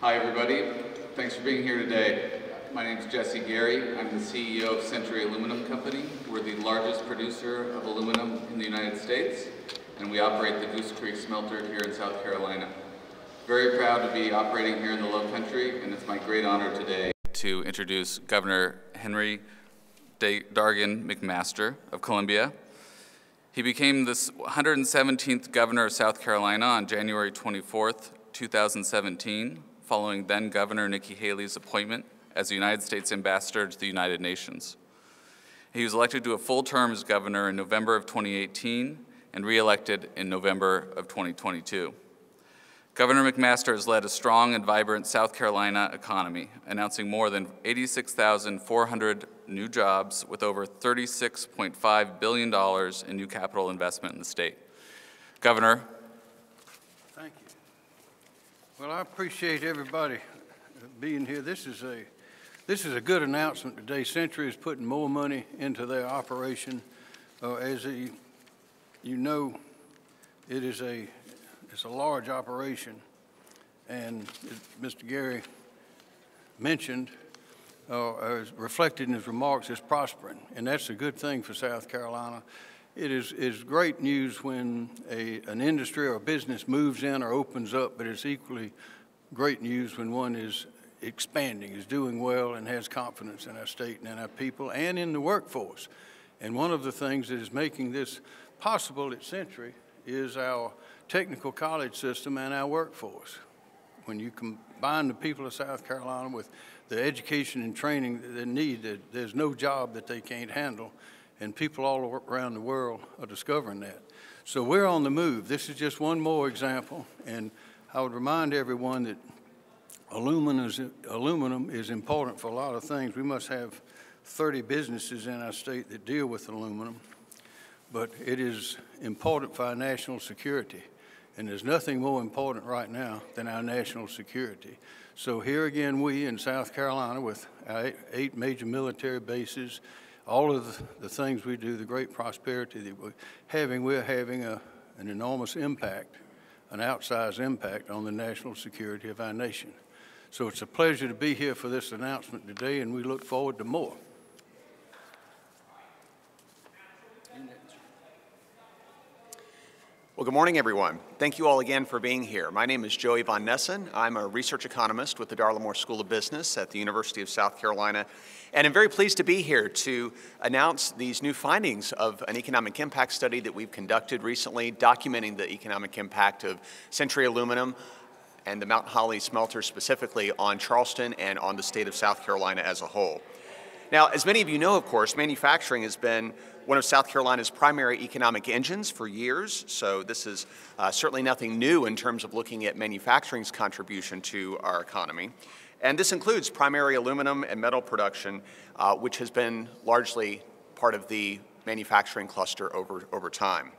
Hi, everybody. Thanks for being here today. My name is Jesse Gary. I'm the CEO of Century Aluminum Company. We're the largest producer of aluminum in the United States, and we operate the Goose Creek smelter here in South Carolina. Very proud to be operating here in the Low Country, and it's my great honor today to introduce Governor Henry Dargan McMaster of Columbia. He became the 117th governor of South Carolina on January 24th, 2017, following then Governor Nikki Haley's appointment as the United States ambassador to the United Nations. He was elected to a full term as governor in November of 2018 and reelected in November of 2022. Governor McMaster has led a strong and vibrant South Carolina economy, announcing more than 86,400 new jobs with over $36.5 billion in new capital investment in the state. Governor. Well, I appreciate everybody being here. This is a this is a good announcement today. Century is putting more money into their operation. Uh, as a, you know, it is a it's a large operation, and Mr. Gary mentioned, uh, reflected in his remarks, is prospering, and that's a good thing for South Carolina. It is, is great news when a, an industry or a business moves in or opens up, but it's equally great news when one is expanding, is doing well, and has confidence in our state and in our people and in the workforce. And one of the things that is making this possible at Century is our technical college system and our workforce. When you combine the people of South Carolina with the education and training that they need, there's no job that they can't handle, and people all around the world are discovering that. So we're on the move. This is just one more example, and I would remind everyone that aluminum is, important for a lot of things. We must have 30 businesses in our state that deal with aluminum, but it is important for our national security. And there's nothing more important right now than our national security. So here again, we in South Carolina with our eight major military bases, all of the things we do, the great prosperity that we're having, we're having a, an enormous impact, an outsized impact on the national security of our nation. So it's a pleasure to be here for this announcement today, and we look forward to more. Well, good morning, everyone. Thank you all again for being here. My name is Joey Von Nessen. I'm a research economist with the Darla School of Business at the University of South Carolina. And I'm very pleased to be here to announce these new findings of an economic impact study that we've conducted recently, documenting the economic impact of Century Aluminum and the Mount Holly smelter specifically on Charleston and on the state of South Carolina as a whole. Now, as many of you know, of course, manufacturing has been one of South Carolina's primary economic engines for years, so this is uh, certainly nothing new in terms of looking at manufacturing's contribution to our economy. And this includes primary aluminum and metal production, uh, which has been largely part of the manufacturing cluster over, over time.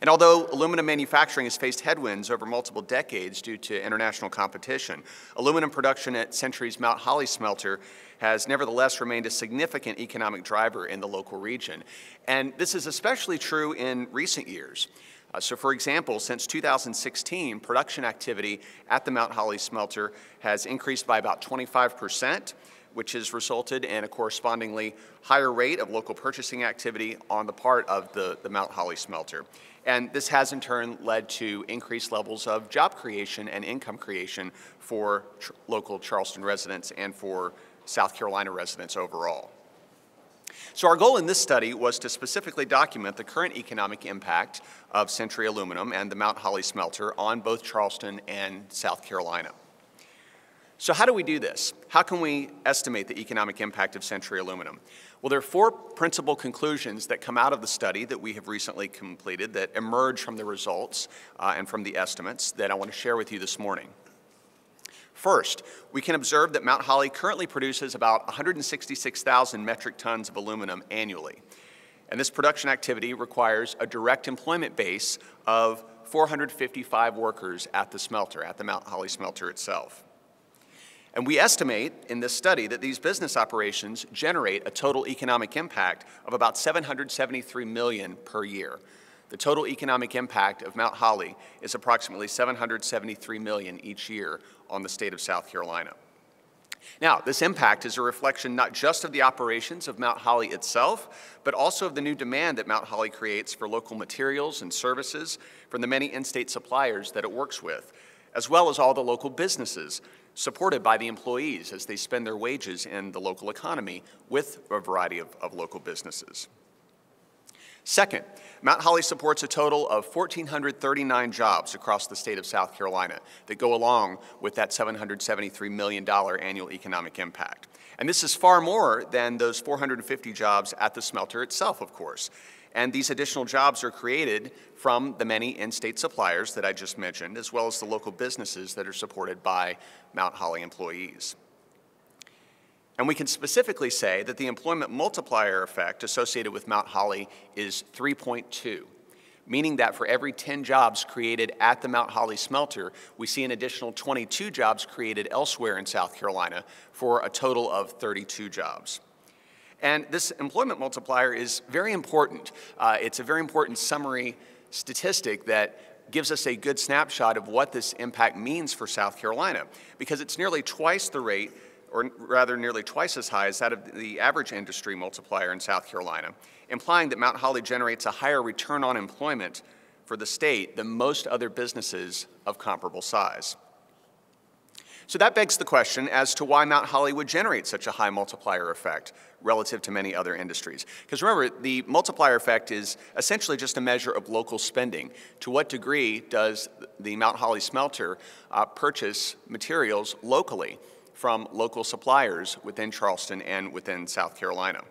And although aluminum manufacturing has faced headwinds over multiple decades due to international competition, aluminum production at Century's Mount Holly smelter has nevertheless remained a significant economic driver in the local region. And this is especially true in recent years. Uh, so for example, since 2016, production activity at the Mount Holly smelter has increased by about 25 percent, which has resulted in a correspondingly higher rate of local purchasing activity on the part of the, the Mount Holly smelter. And this has in turn led to increased levels of job creation and income creation for tr local Charleston residents and for South Carolina residents overall. So our goal in this study was to specifically document the current economic impact of Century Aluminum and the Mount Holly smelter on both Charleston and South Carolina. So how do we do this? How can we estimate the economic impact of Century Aluminum? Well, there are four principal conclusions that come out of the study that we have recently completed that emerge from the results uh, and from the estimates that I want to share with you this morning. First, we can observe that Mount Holly currently produces about 166,000 metric tons of aluminum annually. And this production activity requires a direct employment base of 455 workers at the smelter, at the Mount Holly smelter itself. And we estimate in this study that these business operations generate a total economic impact of about 773 million per year. The total economic impact of Mount Holly is approximately 773 million each year on the state of South Carolina. Now, this impact is a reflection not just of the operations of Mount Holly itself, but also of the new demand that Mount Holly creates for local materials and services from the many in-state suppliers that it works with, as well as all the local businesses supported by the employees as they spend their wages in the local economy with a variety of, of local businesses. Second, Mount Holly supports a total of 1,439 jobs across the state of South Carolina that go along with that $773 million annual economic impact. And this is far more than those 450 jobs at the smelter itself, of course. And these additional jobs are created from the many in-state suppliers that I just mentioned, as well as the local businesses that are supported by Mount Holly employees. And we can specifically say that the employment multiplier effect associated with Mount Holly is 3.2, meaning that for every 10 jobs created at the Mount Holly smelter, we see an additional 22 jobs created elsewhere in South Carolina for a total of 32 jobs. And this employment multiplier is very important. Uh, it's a very important summary statistic that gives us a good snapshot of what this impact means for South Carolina, because it's nearly twice the rate or rather nearly twice as high as that of the average industry multiplier in South Carolina, implying that Mount Holly generates a higher return on employment for the state than most other businesses of comparable size. So that begs the question as to why Mount Holly would generate such a high multiplier effect relative to many other industries. Because remember, the multiplier effect is essentially just a measure of local spending. To what degree does the Mount Holly smelter uh, purchase materials locally? from local suppliers within Charleston and within South Carolina.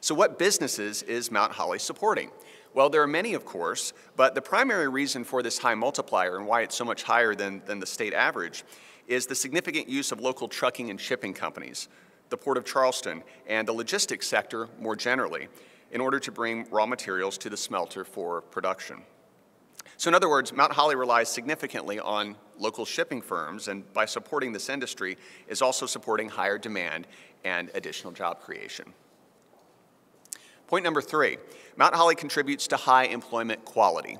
So what businesses is Mount Holly supporting? Well, there are many, of course, but the primary reason for this high multiplier and why it's so much higher than, than the state average is the significant use of local trucking and shipping companies, the Port of Charleston, and the logistics sector more generally, in order to bring raw materials to the smelter for production. So in other words, Mount Holly relies significantly on local shipping firms, and by supporting this industry, is also supporting higher demand and additional job creation. Point number three, Mount Holly contributes to high employment quality.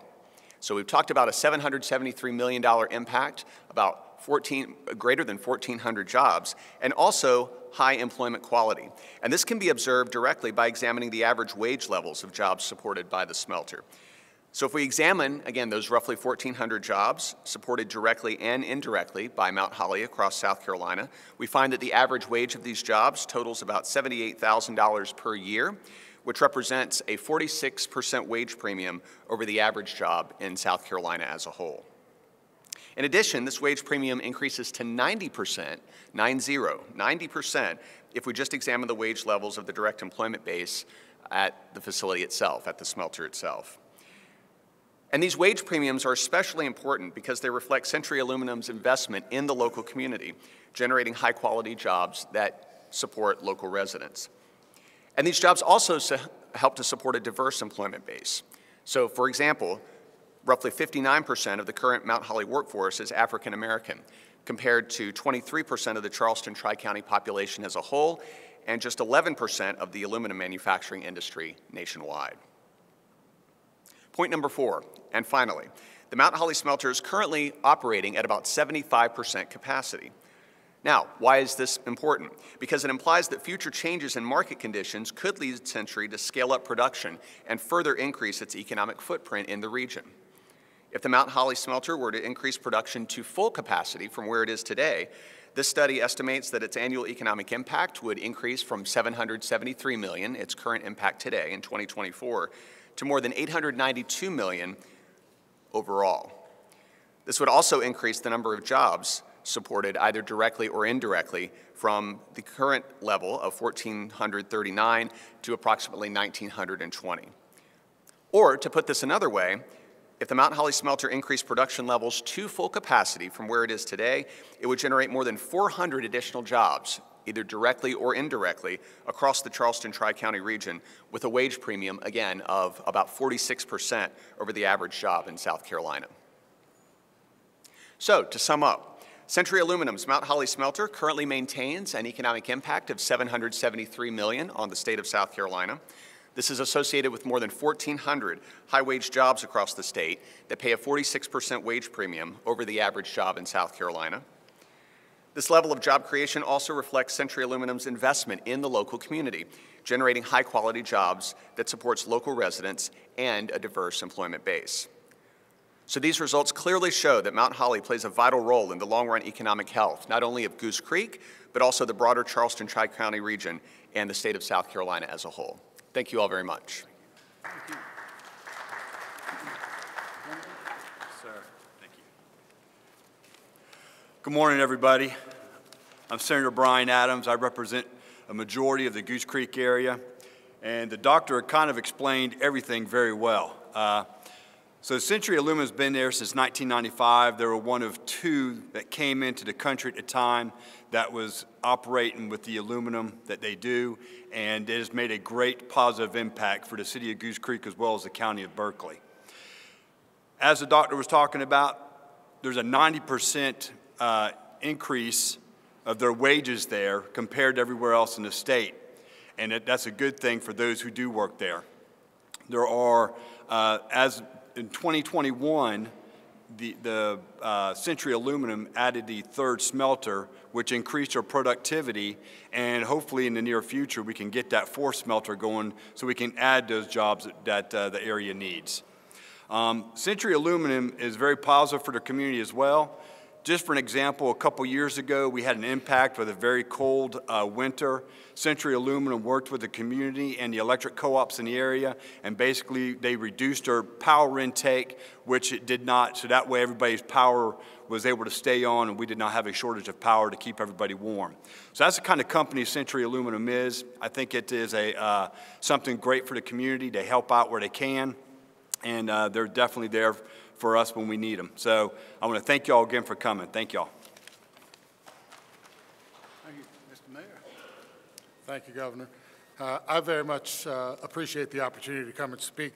So we've talked about a $773 million impact, about 14, greater than 1,400 jobs, and also high employment quality. And this can be observed directly by examining the average wage levels of jobs supported by the smelter. So if we examine, again, those roughly 1,400 jobs supported directly and indirectly by Mount Holly across South Carolina, we find that the average wage of these jobs totals about $78,000 per year, which represents a 46% wage premium over the average job in South Carolina as a whole. In addition, this wage premium increases to 90%, 90, 90% if we just examine the wage levels of the direct employment base at the facility itself, at the smelter itself. And these wage premiums are especially important because they reflect Century Aluminum's investment in the local community, generating high quality jobs that support local residents. And these jobs also help to support a diverse employment base. So, for example, roughly 59% of the current Mount Holly workforce is African American, compared to 23% of the Charleston Tri County population as a whole, and just 11% of the aluminum manufacturing industry nationwide. Point number four, and finally, the Mount Holly smelter is currently operating at about 75% capacity. Now, why is this important? Because it implies that future changes in market conditions could lead Century to scale up production and further increase its economic footprint in the region. If the Mount Holly smelter were to increase production to full capacity from where it is today, this study estimates that its annual economic impact would increase from 773 million, its current impact today in 2024, to more than 892 million overall. This would also increase the number of jobs supported either directly or indirectly from the current level of 1,439 to approximately 1,920. Or, to put this another way, if the Mount Holly smelter increased production levels to full capacity from where it is today, it would generate more than 400 additional jobs either directly or indirectly, across the Charleston Tri-County region with a wage premium, again, of about 46% over the average job in South Carolina. So, to sum up, Century Aluminum's Mount Holly smelter currently maintains an economic impact of 773 million on the state of South Carolina. This is associated with more than 1,400 high-wage jobs across the state that pay a 46% wage premium over the average job in South Carolina. This level of job creation also reflects Century Aluminum's investment in the local community, generating high-quality jobs that supports local residents and a diverse employment base. So these results clearly show that Mount Holly plays a vital role in the long-run economic health, not only of Goose Creek, but also the broader Charleston Tri-County region and the state of South Carolina as a whole. Thank you all very much. Good morning, everybody. I'm Senator Brian Adams. I represent a majority of the Goose Creek area, and the doctor kind of explained everything very well. Uh, so Century Aluminum's been there since 1995. They were one of two that came into the country at the time that was operating with the aluminum that they do, and it has made a great positive impact for the city of Goose Creek as well as the county of Berkeley. As the doctor was talking about, there's a 90% uh, increase of their wages there compared to everywhere else in the state, and it, that's a good thing for those who do work there. There are, uh, as in 2021, the, the uh, Century Aluminum added the third smelter, which increased our productivity, and hopefully in the near future we can get that fourth smelter going so we can add those jobs that, that uh, the area needs. Um, Century Aluminum is very positive for the community as well. Just for an example, a couple years ago, we had an impact with a very cold uh, winter. Century Aluminum worked with the community and the electric co-ops in the area, and basically they reduced their power intake, which it did not, so that way everybody's power was able to stay on and we did not have a shortage of power to keep everybody warm. So that's the kind of company Century Aluminum is. I think it is a, uh, something great for the community. They help out where they can, and uh, they're definitely there for us when we need them. So I want to thank you all again for coming. Thank you all. Thank you, Mr. Mayor. Thank you, Governor. Uh, I very much uh, appreciate the opportunity to come and speak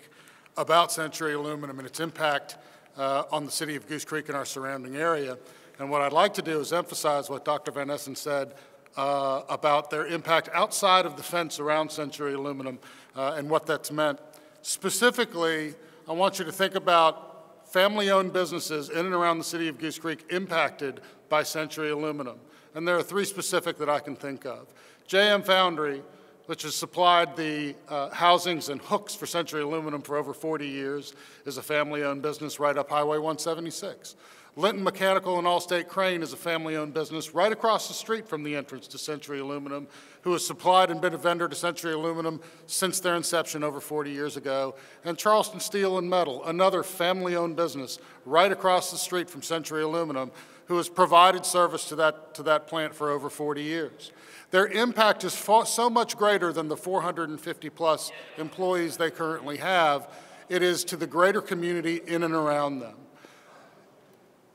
about Century Aluminum and its impact uh, on the city of Goose Creek and our surrounding area. And what I'd like to do is emphasize what Dr. Von Nessen said uh, about their impact outside of the fence around Century Aluminum uh, and what that's meant. Specifically, I want you to think about family-owned businesses in and around the city of Goose Creek impacted by Century Aluminum. And there are three specific that I can think of. JM Foundry, which has supplied the uh, housings and hooks for Century Aluminum for over 40 years, is a family-owned business right up Highway 176. Linton Mechanical and Allstate Crane is a family-owned business right across the street from the entrance to Century Aluminum, who has supplied and been a vendor to Century Aluminum since their inception over 40 years ago. And Charleston Steel and Metal, another family-owned business right across the street from Century Aluminum, who has provided service to that, to that plant for over 40 years. Their impact is so much greater than the 450 plus employees they currently have. It is to the greater community in and around them.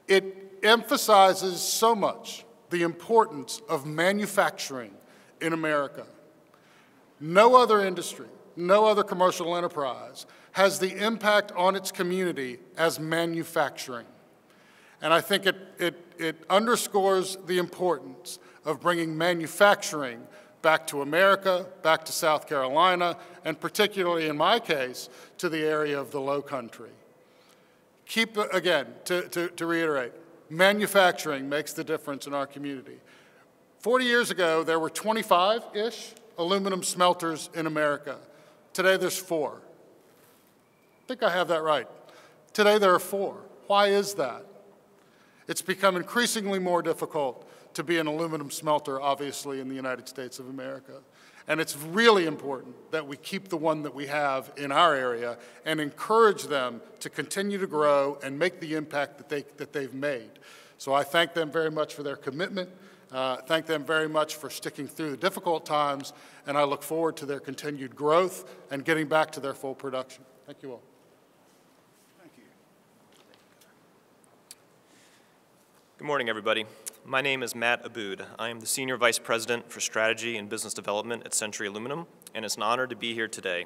It emphasizes so much the importance of manufacturing in America. No other industry, no other commercial enterprise has the impact on its community as manufacturing. And I think it, it, it underscores the importance of bringing manufacturing back to America, back to South Carolina, and particularly in my case, to the area of the low country. Keep, uh, again, to, to, to reiterate, manufacturing makes the difference in our community. 40 years ago, there were 25-ish aluminum smelters in America. Today, there's four. I think I have that right. Today, there are four. Why is that? It's become increasingly more difficult to be an aluminum smelter, obviously, in the United States of America. And it's really important that we keep the one that we have in our area and encourage them to continue to grow and make the impact that, they, that they've made. So I thank them very much for their commitment. Uh, thank them very much for sticking through the difficult times, and I look forward to their continued growth and getting back to their full production. Thank you all. Thank you. Good morning, everybody. My name is Matt Aboud. I am the Senior Vice President for Strategy and Business Development at Century Aluminum, and it's an honor to be here today.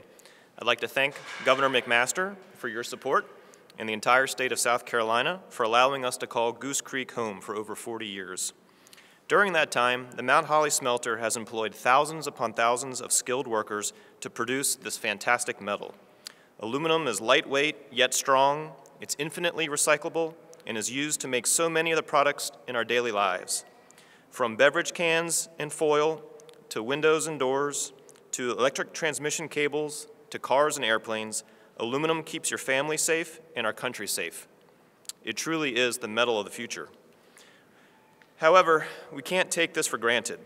I'd like to thank Governor McMaster for your support and the entire state of South Carolina for allowing us to call Goose Creek home for over 40 years. During that time, the Mount Holly smelter has employed thousands upon thousands of skilled workers to produce this fantastic metal. Aluminum is lightweight yet strong, it's infinitely recyclable, and is used to make so many of the products in our daily lives. From beverage cans and foil, to windows and doors, to electric transmission cables, to cars and airplanes, aluminum keeps your family safe and our country safe. It truly is the metal of the future. However, we can't take this for granted.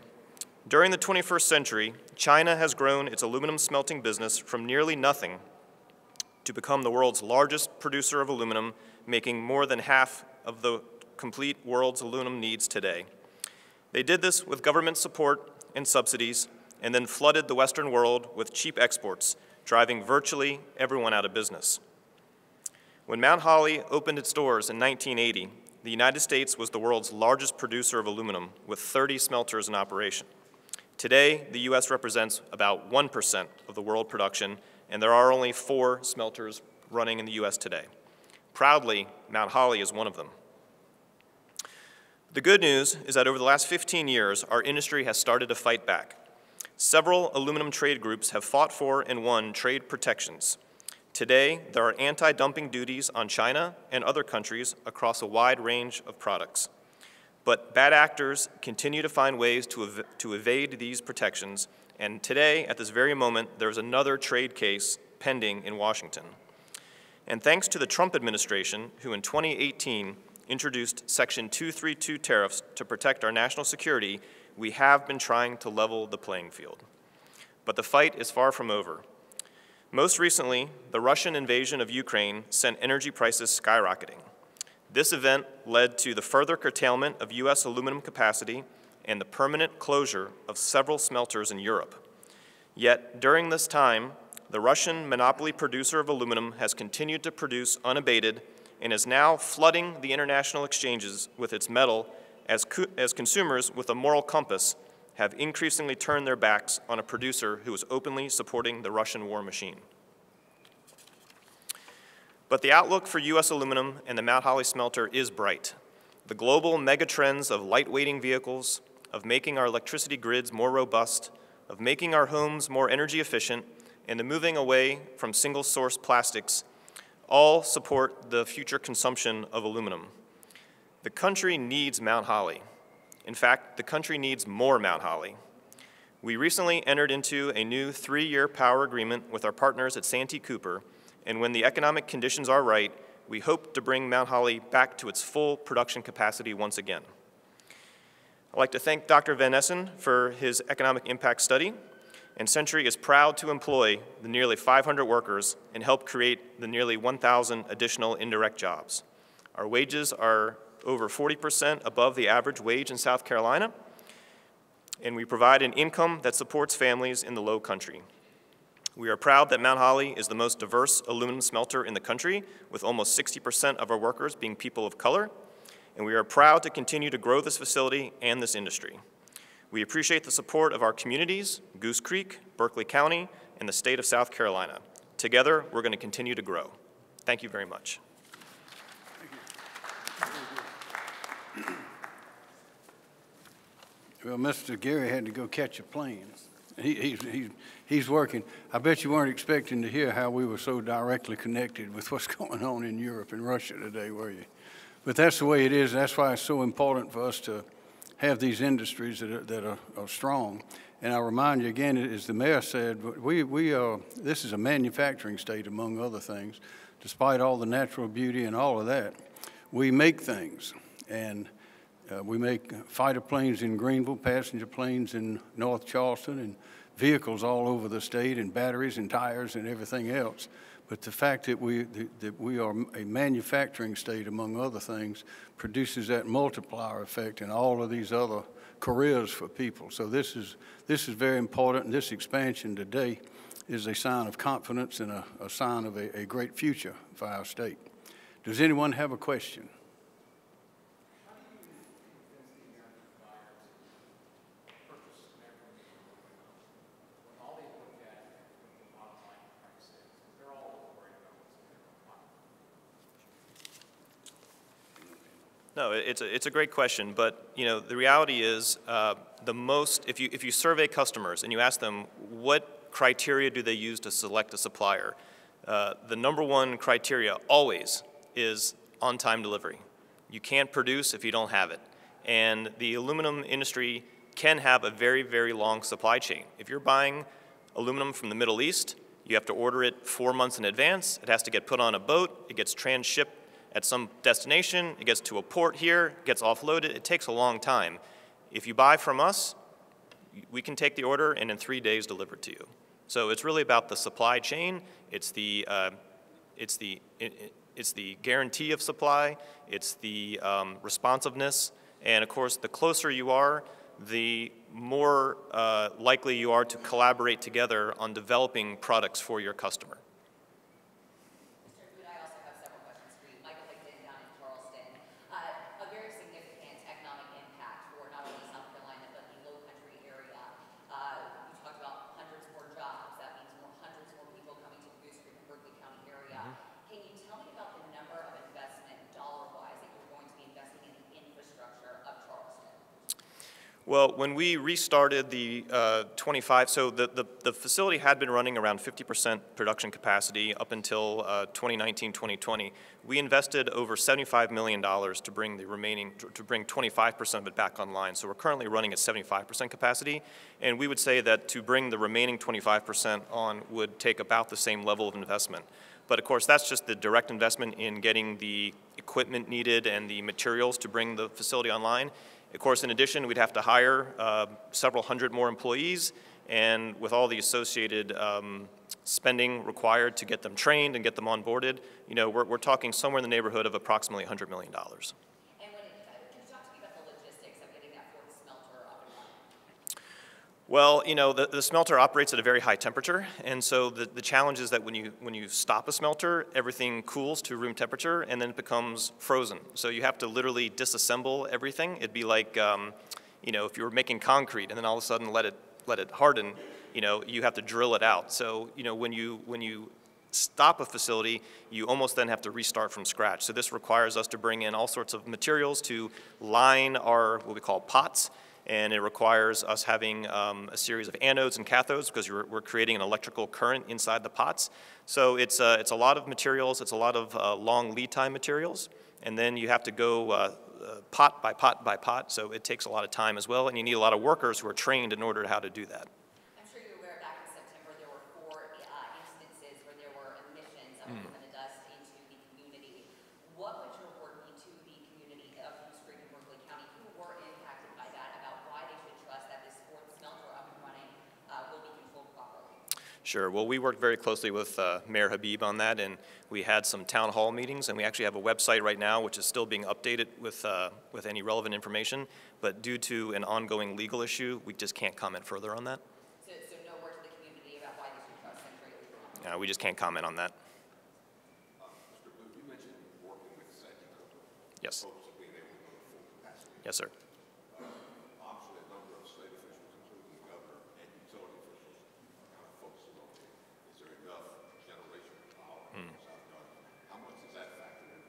During the 21st century, China has grown its aluminum smelting business from nearly nothing to become the world's largest producer of aluminum, making more than half of the complete world's aluminum needs today. They did this with government support and subsidies, and then flooded the Western world with cheap exports, driving virtually everyone out of business. When Mount Holly opened its doors in 1980, the United States was the world's largest producer of aluminum, with 30 smelters in operation. Today, the U.S. represents about 1% of the world production, and there are only four smelters running in the U.S. today. Proudly, Mount Holly is one of them. The good news is that over the last 15 years, our industry has started to fight back. Several aluminum trade groups have fought for and won trade protections. Today, there are anti-dumping duties on China and other countries across a wide range of products. But bad actors continue to find ways to, ev to evade these protections, and today, at this very moment, there's another trade case pending in Washington. And thanks to the Trump administration, who in 2018 introduced Section 232 tariffs to protect our national security, we have been trying to level the playing field. But the fight is far from over. Most recently, the Russian invasion of Ukraine sent energy prices skyrocketing. This event led to the further curtailment of U.S. aluminum capacity and the permanent closure of several smelters in Europe. Yet, during this time, the Russian monopoly producer of aluminum has continued to produce unabated and is now flooding the international exchanges with its metal as, co as consumers with a moral compass have increasingly turned their backs on a producer who is openly supporting the Russian war machine. But the outlook for U.S. aluminum and the Mount Holly smelter is bright. The global megatrends of lightweighting vehicles, of making our electricity grids more robust, of making our homes more energy efficient, and the moving away from single-source plastics all support the future consumption of aluminum. The country needs Mount Holly. In fact, the country needs more Mount Holly. We recently entered into a new three-year power agreement with our partners at Santee Cooper, and when the economic conditions are right, we hope to bring Mount Holly back to its full production capacity once again. I'd like to thank Dr. Von Nessen for his economic impact study, and Century is proud to employ the nearly 500 workers and help create the nearly 1,000 additional indirect jobs. Our wages are over 40% above the average wage in South Carolina, and we provide an income that supports families in the low country. We are proud that Mount Holly is the most diverse aluminum smelter in the country, with almost 60% of our workers being people of color, and we are proud to continue to grow this facility and this industry. We appreciate the support of our communities, Goose Creek, Berkeley County, and the state of South Carolina. Together, we're going to continue to grow. Thank you very much. Well, Mr. Gary had to go catch a plane. He, he's, he's, he's working. I bet you weren't expecting to hear how we were so directly connected with what's going on in Europe and Russia today, were you? But that's the way it is. That's why it's so important for us to have these industries that are, that are, are strong. And I remind you again, as the mayor said, we, we are, this is a manufacturing state, among other things. Despite all the natural beauty and all of that, we make things. And uh, we make fighter planes in Greenville, passenger planes in North Charleston, and vehicles all over the state, and batteries and tires and everything else. But the fact that we, that we are a manufacturing state, among other things, produces that multiplier effect in all of these other careers for people. So this is, this is very important, and this expansion today is a sign of confidence and a, a sign of a, a great future for our state. Does anyone have a question? No, it's a, it's a great question, but, you know, the reality is, uh, the most, if you, if you survey customers and you ask them, what criteria do they use to select a supplier? Uh, the number one criteria always is on-time delivery. You can't produce if you don't have it. And the aluminum industry can have a very, very long supply chain. If you're buying aluminum from the Middle East, you have to order it four months in advance. It has to get put on a boat. It gets transshipped at some destination. It gets to a port here, gets offloaded. It takes a long time. If you buy from us, we can take the order and in three days deliver it to you. So it's really about the supply chain. It's the, uh, it's the, it, it's the guarantee of supply. It's the um, responsiveness. And of course, the closer you are, the more uh, likely you are to collaborate together on developing products for your customer. Mr. Food, I also have several questions for you. Michael Higdon down in Charleston. Uh, A very significant economic impact for not only South Carolina, but the Low Country area. Uh, You talked about hundreds more jobs. That means more, hundreds more people coming to the Goose Creek and Berkeley County area. Can you tell me about the number of investment, dollar-wise, that you're going to be investing in the infrastructure of Charleston? Well, when we restarted the uh, 25, so the, the, the facility had been running around 50% production capacity up until uh, 2019, 2020. We invested over $75 million to bring the remaining, to- to bring 25% of it back online. So we're currently running at 75% capacity. And we would say that to bring the remaining 25% on would take about the same level of investment. But of course, that's just the direct investment in getting the equipment needed and the materials to bring the facility online. Of course, in addition, we'd have to hire uh, several hundred more employees, and with all the associated um, spending required to get them trained and get them onboarded, you know, we're, we're talking somewhere in the neighborhood of approximately $100 million. And when it, uh, can you talk to me about the logistics of getting that fourth smelter up and running? Well, you know, the, the smelter operates at a very high temperature, and so the, the challenge is that when you, when you stop a smelter, everything cools to room temperature and then it becomes frozen. So you have to literally disassemble everything. It'd be like, um, you know, if you were making concrete and then all of a sudden let it, let it harden, you know, you have to drill it out. So, you know, when you, when you stop a facility, you almost then have to restart from scratch. So this requires us to bring in all sorts of materials to line our, what we call pots, and it requires us having um, a series of anodes and cathodes because we're, we're creating an electrical current inside the pots. So it's, uh, it's a lot of materials, it's a lot of uh, long lead time materials, and then you have to go uh, uh, pot by pot by pot, so it takes a lot of time as well, and you need a lot of workers who are trained in order to how to do that. I'm sure you're aware back in September, there were four uh, instances where there were emissions of aluminum dust into the community. What would your word be to the community of Goose Creek and Berkeley County who were impacted by that, about why they should trust that this fourth smelter up and running uh, will be controlled properly? Sure. Well, we worked very closely with uh, Mayor Habib on that, and we had some town hall meetings, and we actually have a website right now which is still being updated with, uh, with any relevant information. But due to an ongoing legal issue, we just can't comment further on that. So, so no word to the community about why they should trust Century Uh, we just can't comment on that. Yes. Yes, sir. obviously a number of state officials, including the governor and utility officials, are kind of focusing on it. Is there enough generation of power in South Carolina? How much is that factored in?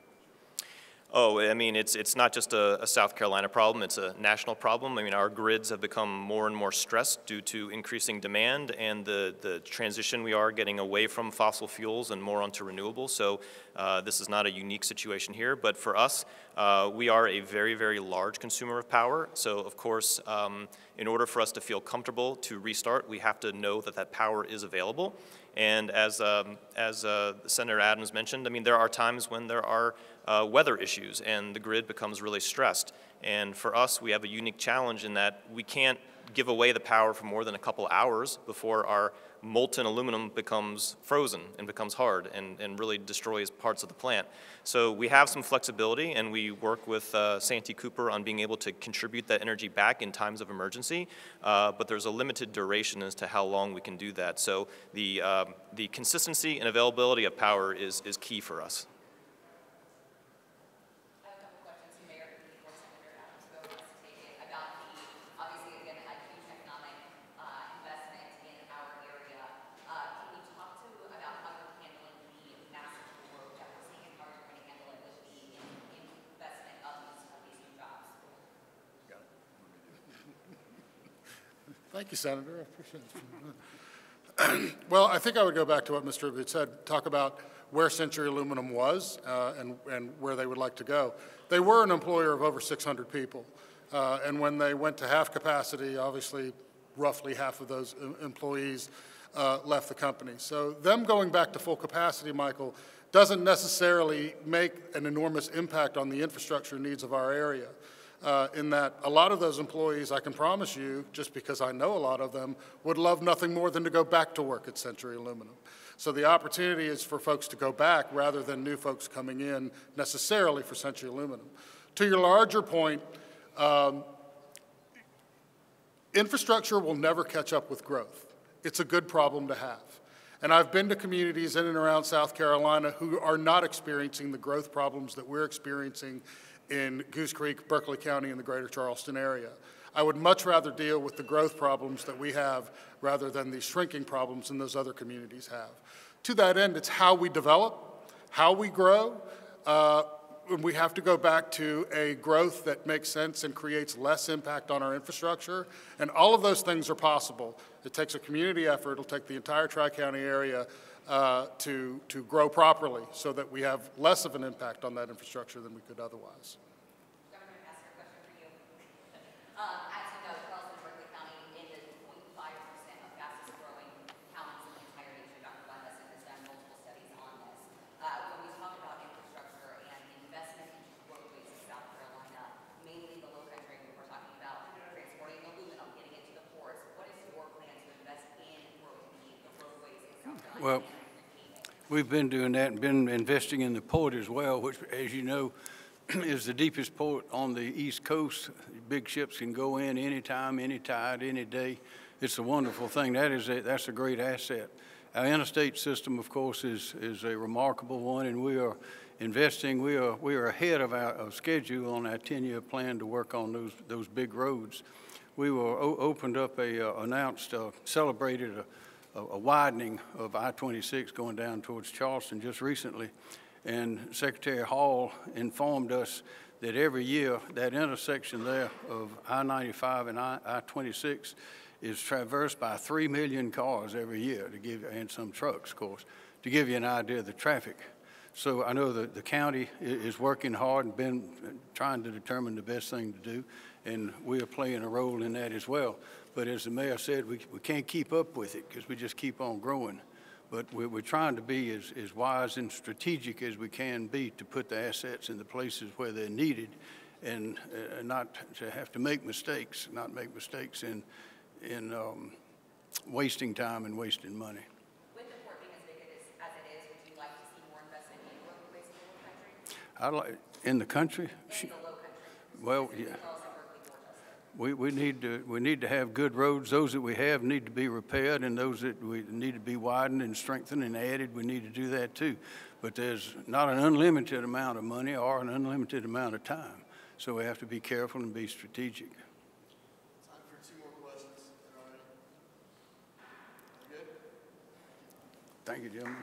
Oh, I mean, it's, it's not just a, a South Carolina problem, it's a national problem. I mean, our grids have become more and more stressed due to increasing demand and the, the transition we are getting away from fossil fuels and more onto renewables. So uh, this is not a unique situation here, but for us, uh, we are a very, very large consumer of power. So of course, um, in order for us to feel comfortable to restart, we have to know that that power is available. And as, um, as uh, Senator Adams mentioned, I mean, there are times when there are uh, weather issues and the grid becomes really stressed. And for us, we have a unique challenge in that we can't give away the power for more than a couple hours before our molten aluminum becomes frozen and becomes hard and, and really destroys parts of the plant. So we have some flexibility and we work with uh, Santee Cooper on being able to contribute that energy back in times of emergency, uh, but there's a limited duration as to how long we can do that. So the, um the consistency and availability of power is, is key for us. I have a couple questions for Mayor before Senator Adams go wants to take it about the, obviously, again, a huge economic uh, investment in our area. Uh, Can you talk to about how you're handling the massive growth that we're seeing and how you're going to handle it with the in- investment of these Thank you, Senator. Well, I think I would go back to what Mr. Aboud said, talk about where Century Aluminum was uh, and, and where they would like to go. They were an employer of over 600 people. Uh, and when they went to half capacity, obviously, roughly half of those employees uh, left the company. So them going back to full capacity, Michael, doesn't necessarily make an enormous impact on the infrastructure needs of our area. Uh, in that a lot of those employees, I can promise you, just because I know a lot of them, would love nothing more than to go back to work at Century Aluminum. So the opportunity is for folks to go back rather than new folks coming in necessarily for Century Aluminum. To your larger point, um, infrastructure will never catch up with growth. It's a good problem to have. And I've been to communities in and around South Carolina who are not experiencing the growth problems that we're experiencing in Goose Creek, Berkeley County, and the greater Charleston area. I would much rather deal with the growth problems that we have rather than the shrinking problems in those other communities have. To that end, it's how we develop, how we grow, uh, and we have to go back to a growth that makes sense and creates less impact on our infrastructure. And all of those things are possible. It takes a community effort. It'll take the entire Tri-County area uh, to, to grow properly so that we have less of an impact on that infrastructure than we could otherwise. Governor Ambassador, question for you. Um, as you know, Charleston, Berkeley County is 0.5 percent of fastest growing counties in the entire nation. Dr. Von Nessen has done multiple studies on this. Uh, when we talk about infrastructure and investment into roadways in South Carolina, mainly the low country, when we're talking about transporting aluminum, getting it to the ports, what is your plan to invest in road, the the roadways in South Carolina? Well, and repaving? We've been doing that and been investing in the port as well, which, as you know, is the deepest port on the East Coast. Big ships can go in anytime, any tide, any day. It's a wonderful thing. That is a, that's a great asset. Our interstate system, of course, is, is a remarkable one, and we are investing, we are, we are ahead of our of schedule on our 10-year plan to work on those, those big roads. We were, opened up a, uh, announced, uh, celebrated a, a widening of I-26 going down towards Charleston just recently. And Secretary Hall informed us that every year, that intersection there of I-95 and I- I-26 is traversed by 3 million cars every year to give, and some trucks, of course, to give you an idea of the traffic. So I know that the county is working hard and been trying to determine the best thing to do, and we are playing a role in that as well. But as the mayor said, we, we can't keep up with it because we just keep on growing. But we're, we're trying to be as, as wise and strategic as we can be to put the assets in the places where they're needed and uh, not to have to make mistakes, not make mistakes in, in um, wasting time and wasting money. With the port being as big as as it is, would you like to see more investment in roadways in the country? I like, in the country? In the low country? Well, yeah. Charleston, Berkeley, Dorchester. We, we need to, we need to have good roads. Those that we have need to be repaired, and those that we need to be widened and strengthened and added, we need to do that too. But there's not an unlimited amount of money or an unlimited amount of time. So we have to be careful and be strategic. Time for two more questions. All right. Good? Thank you, gentlemen.